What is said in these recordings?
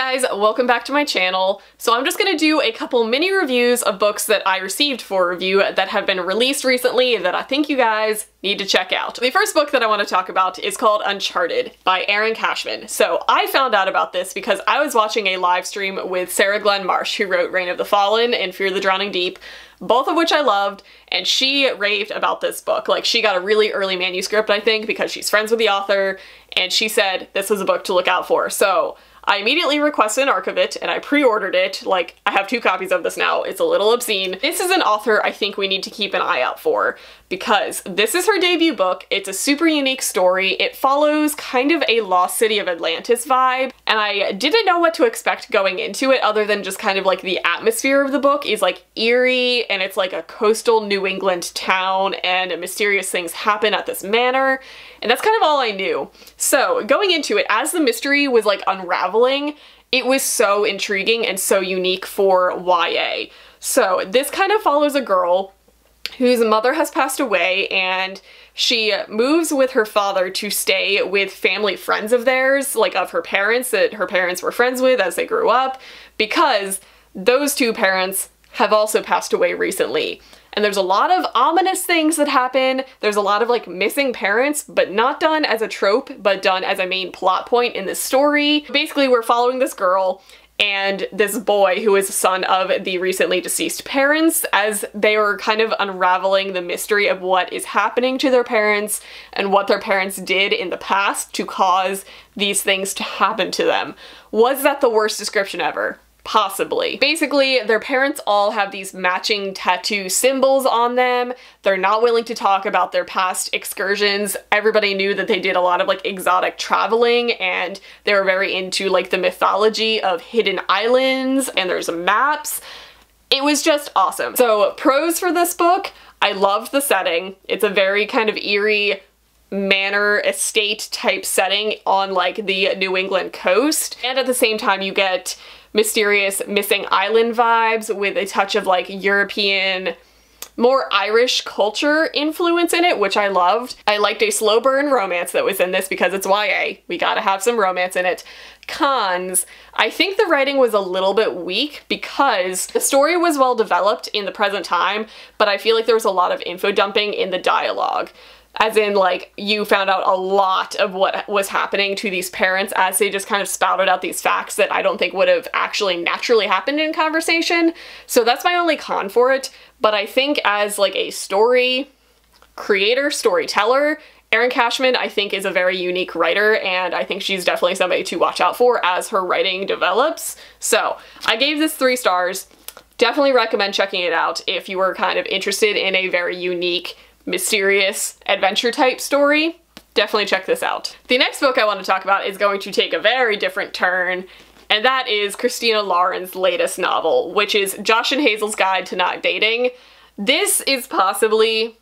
guys, welcome back to my channel. So I'm just gonna do a couple mini reviews of books that I received for review that have been released recently that I think you guys need to check out. The first book that I want to talk about is called Uncharted by Erin Cashman. So I found out about this because I was watching a live stream with Sarah Glenn Marsh who wrote Reign of the Fallen and Fear the Drowning Deep, both of which I loved, and she raved about this book. Like she got a really early manuscript I think because she's friends with the author and she said this was a book to look out for. So I immediately requested an arc of it and I pre-ordered it. Like, I have two copies of this now. It's a little obscene. This is an author I think we need to keep an eye out for because this is her debut book. It's a super unique story. It follows kind of a Lost City of Atlantis vibe, and I didn't know what to expect going into it other than just kind of like the atmosphere of the book is like eerie and it's like a coastal New England town and mysterious things happen at this manor. And that's kind of all I knew. So going into it, as the mystery was like unraveling, it was so intriguing and so unique for YA. So this kind of follows a girl whose mother has passed away and she moves with her father to stay with family friends of theirs, like of her parents that her parents were friends with as they grew up, because those two parents have also passed away recently. And there's a lot of ominous things that happen. There's a lot of like missing parents, but not done as a trope, but done as a main plot point in this story. Basically, we're following this girl and this boy who is son of the recently deceased parents as they are kind of unraveling the mystery of what is happening to their parents and what their parents did in the past to cause these things to happen to them. Was that the worst description ever? Possibly. Basically, their parents all have these matching tattoo symbols on them. They're not willing to talk about their past excursions. Everybody knew that they did a lot of like exotic traveling and they were very into like the mythology of hidden islands and there's maps. It was just awesome. So pros for this book, I loved the setting. It's a very kind of eerie manor estate type setting on like the New England coast. And at the same time you get mysterious missing island vibes with a touch of like European more Irish culture influence in it, which I loved. I liked a slow burn romance that was in this because it's YA. We gotta have some romance in it. Cons, I think the writing was a little bit weak because the story was well developed in the present time, but I feel like there was a lot of info dumping in the dialogue as in like you found out a lot of what was happening to these parents as they just kind of spouted out these facts that I don't think would have actually naturally happened in conversation. So that's my only con for it. But I think as like a story creator, storyteller, Erin Cashman I think is a very unique writer and I think she's definitely somebody to watch out for as her writing develops. So I gave this three stars. Definitely recommend checking it out if you were kind of interested in a very unique mysterious adventure type story, definitely check this out. The next book I want to talk about is going to take a very different turn and that is Christina Lauren's latest novel, which is Josh and Hazel's Guide to Not Dating. This is possibly,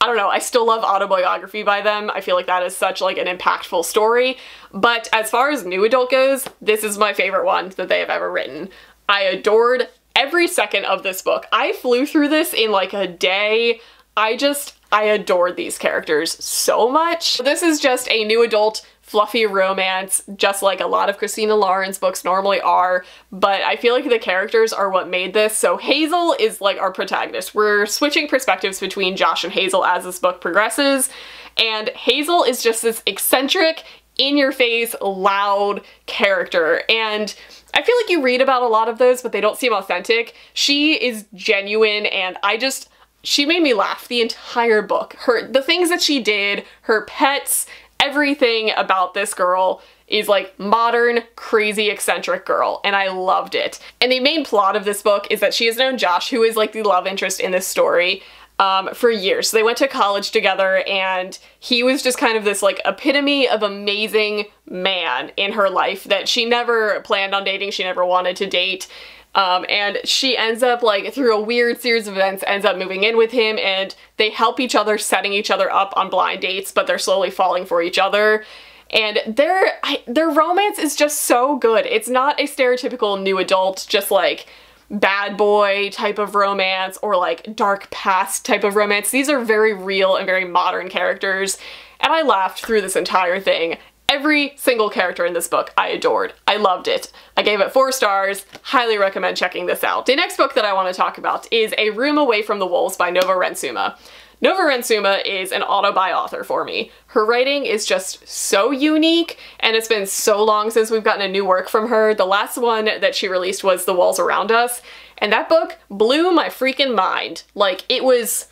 I don't know, I still love Autoboyography by them. I feel like that is such like an impactful story. But as far as new adult goes, this is my favorite one that they have ever written. I adored every second of this book. I flew through this in like a day. I just, I adore these characters so much. This is just a new adult fluffy romance, just like a lot of Christina Lauren's books normally are, but I feel like the characters are what made this. So Hazel is like our protagonist. We're switching perspectives between Josh and Hazel as this book progresses, and Hazel is just this eccentric, in-your-face, loud character, and I feel like you read about a lot of those, but they don't seem authentic. She is genuine, and I just, she made me laugh the entire book. Her the things that she did, her pets, everything about this girl is like modern, crazy, eccentric girl, and I loved it. And the main plot of this book is that she has known Josh, who is like the love interest in this story, um, for years. So they went to college together and he was just kind of this like epitome of amazing man in her life that she never planned on dating, she never wanted to date. Um, and she ends up like through a weird series of events ends up moving in with him and they help each other setting each other up on blind dates but they're slowly falling for each other and their I, their romance is just so good. It's not a stereotypical new adult just like bad boy type of romance or like dark past type of romance. These are very real and very modern characters and I laughed through this entire thing Every single character in this book I adored. I loved it. I gave it four stars. Highly recommend checking this out. The next book that I want to talk about is A Room Away from the Wolves by Nova Ren Suma. Nova Ren Suma is an auto-buy author for me. Her writing is just so unique, and it's been so long since we've gotten a new work from her. The last one that she released was The Walls Around Us, and that book blew my freaking mind. Like, it was...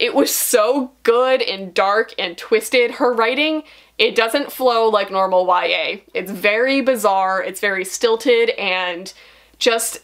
It was so good and dark and twisted. Her writing it doesn't flow like normal YA. It's very bizarre, it's very stilted, and just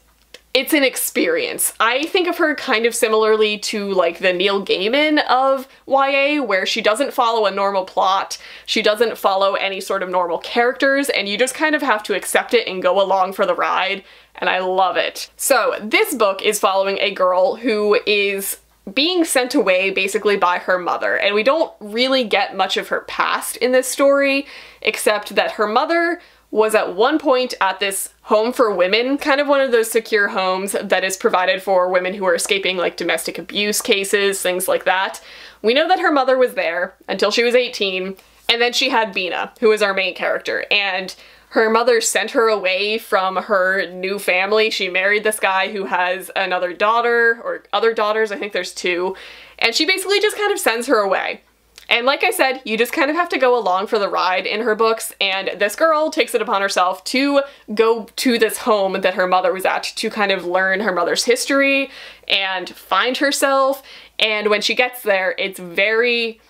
it's an experience. I think of her kind of similarly to like the Neil Gaiman of YA where she doesn't follow a normal plot, she doesn't follow any sort of normal characters, and you just kind of have to accept it and go along for the ride, and I love it. So this book is following a girl who is being sent away basically by her mother. And we don't really get much of her past in this story, except that her mother was at one point at this home for women, kind of one of those secure homes that is provided for women who are escaping like domestic abuse cases, things like that. We know that her mother was there until she was 18, and then she had Bina, who is our main character, and her mother sent her away from her new family. She married this guy who has another daughter, or other daughters, I think there's two, and she basically just kind of sends her away. And like I said, you just kind of have to go along for the ride in her books, and this girl takes it upon herself to go to this home that her mother was at to kind of learn her mother's history and find herself. And when she gets there, it's very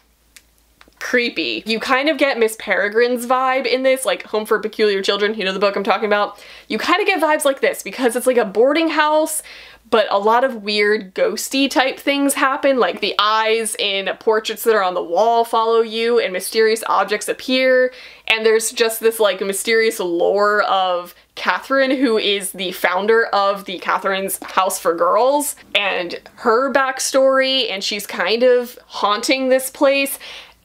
creepy. You kind of get Miss Peregrine's vibe in this, like Home for Peculiar Children, you know the book I'm talking about? You kind of get vibes like this because it's like a boarding house, but a lot of weird ghosty type things happen, like the eyes in portraits that are on the wall follow you and mysterious objects appear, and there's just this like mysterious lore of Catherine, who is the founder of the Catherine's House for Girls, and her backstory, and she's kind of haunting this place.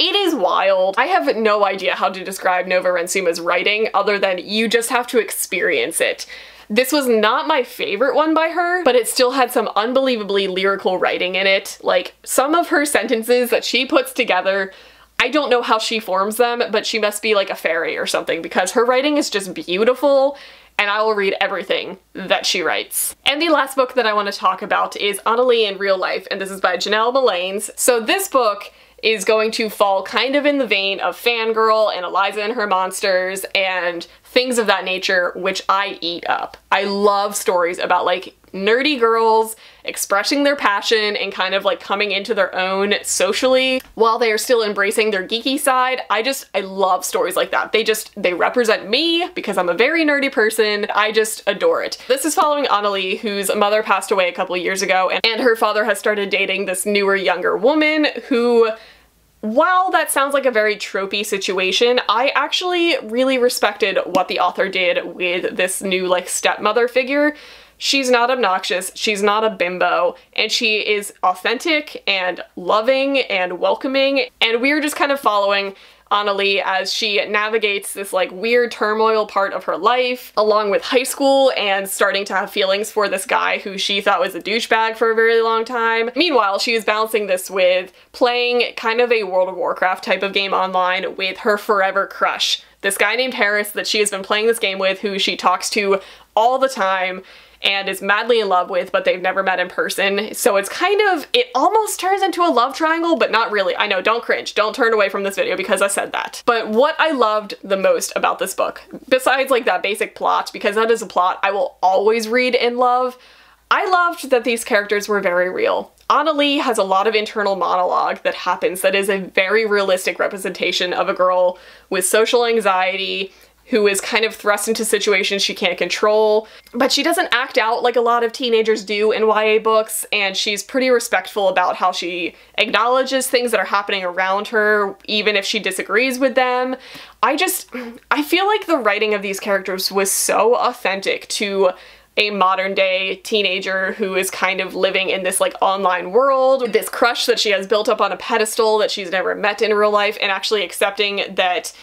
It is wild. I have no idea how to describe Nova Ren Suma's writing other than you just have to experience it. This was not my favorite one by her, but it still had some unbelievably lyrical writing in it. Like, some of her sentences that she puts together I don't know how she forms them, but she must be like a fairy or something because her writing is just beautiful and I will read everything that she writes. And the last book that I want to talk about is Analee in Real Life, and this is by Janelle Milanes. So this book is going to fall kind of in the vein of Fangirl and Eliza and her monsters and things of that nature, which I eat up. I love stories about like nerdy girls expressing their passion and kind of like coming into their own socially while they are still embracing their geeky side. I just, I love stories like that. They just, they represent me because I'm a very nerdy person. I just adore it. This is following Analee, whose mother passed away a couple years ago and, and her father has started dating this newer, younger woman who while that sounds like a very tropey situation, I actually really respected what the author did with this new like stepmother figure. She's not obnoxious, she's not a bimbo, and she is authentic and loving and welcoming, and we're just kind of following Analee as she navigates this like weird turmoil part of her life along with high school and starting to have feelings for this guy who she thought was a douchebag for a very long time. Meanwhile, she is balancing this with playing kind of a World of Warcraft type of game online with her forever crush. This guy named Harris that she has been playing this game with who she talks to all the time and is madly in love with, but they've never met in person. So it's kind of, it almost turns into a love triangle, but not really. I know, don't cringe. Don't turn away from this video because I said that. But what I loved the most about this book, besides like that basic plot, because that is a plot I will always read and love, I loved that these characters were very real. Analee has a lot of internal monologue that happens that is a very realistic representation of a girl with social anxiety who is kind of thrust into situations she can't control, but she doesn't act out like a lot of teenagers do in YA books, and she's pretty respectful about how she acknowledges things that are happening around her, even if she disagrees with them. I just, I feel like the writing of these characters was so authentic to a modern day teenager who is kind of living in this like online world, this crush that she has built up on a pedestal that she's never met in real life, and actually accepting that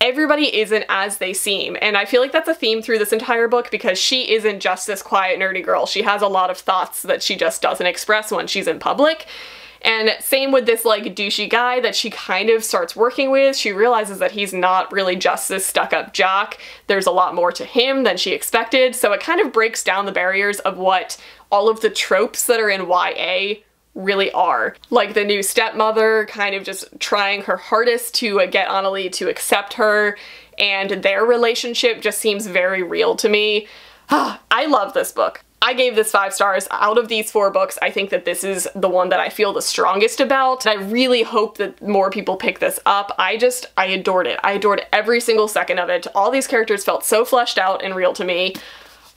everybody isn't as they seem. And I feel like that's a theme through this entire book because she isn't just this quiet nerdy girl. She has a lot of thoughts that she just doesn't express when she's in public. And same with this like douchey guy that she kind of starts working with. She realizes that he's not really just this stuck-up jock. There's a lot more to him than she expected. So it kind of breaks down the barriers of what all of the tropes that are in YA really are. Like the new stepmother kind of just trying her hardest to uh, get Analee to accept her and their relationship just seems very real to me. Ah, I love this book. I gave this five stars. Out of these four books, I think that this is the one that I feel the strongest about. And I really hope that more people pick this up. I just, I adored it. I adored every single second of it. All these characters felt so fleshed out and real to me.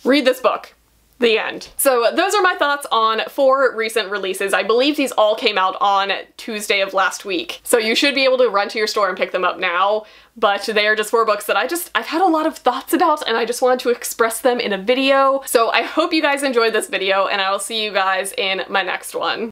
Read this book. The end. So those are my thoughts on four recent releases. I believe these all came out on Tuesday of last week. So you should be able to run to your store and pick them up now, but they are just four books that I just, I've had a lot of thoughts about and I just wanted to express them in a video. So I hope you guys enjoyed this video and I will see you guys in my next one.